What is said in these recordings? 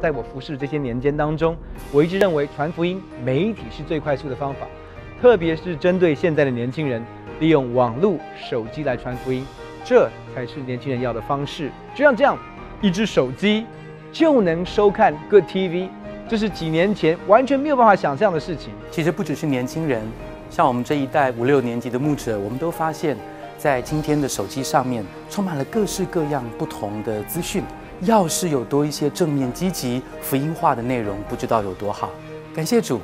在我服侍这些年间当中，我一直认为传福音媒体是最快速的方法，特别是针对现在的年轻人，利用网络、手机来传福音，这才是年轻人要的方式。就像这样，一只手机就能收看 Good TV，这是几年前完全没有办法想象的事情。其实不只是年轻人，像我们这一代五六年级的牧者，我们都发现，在今天的手机上面充满了各式各样不同的资讯。要是有多一些正面、积极、福音化的内容，不知道有多好。感谢主，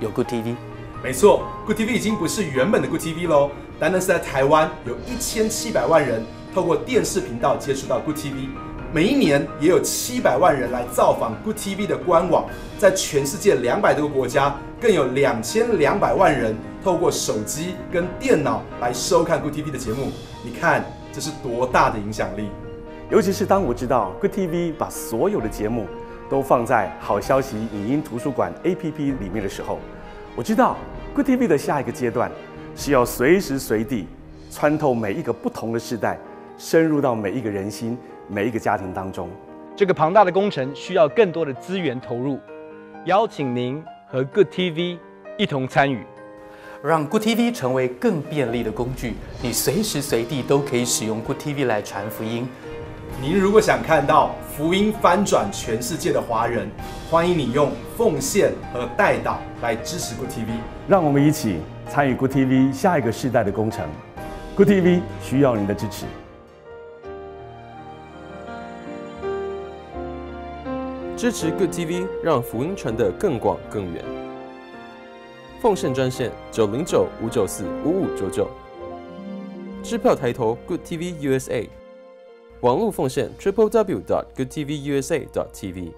有 Good TV。没错，Good TV 已经不是原本的 Good TV 喽，单单是在台湾有一千七百万人透过电视频道接触到 Good TV，每一年也有七百万人来造访 Good TV 的官网，在全世界两百多个国家，更有两千两百万人透过手机跟电脑来收看 Good TV 的节目。你看，这是多大的影响力！尤其是当我知道 Good TV 把所有的节目都放在好消息影音图书馆 APP 里面的时候，我知道 Good TV 的下一个阶段是要随时随地穿透每一个不同的时代，深入到每一个人心、每一个家庭当中。这个庞大的工程需要更多的资源投入，邀请您和 Good TV 一同参与，让 Good TV 成为更便利的工具，你随时随地都可以使用 Good TV 来传福音。您如果想看到福音翻转全世界的华人，欢迎你用奉献和代祷来支持 Good TV。让我们一起参与 Good TV 下一个世代的工程。Good TV 需要您的支持。支持 Good TV，让福音传得更广更远。奉献专线：九零九五九四五五九九。支票抬头：Good TV USA。网络奉献：triple w dot good tv usa dot tv。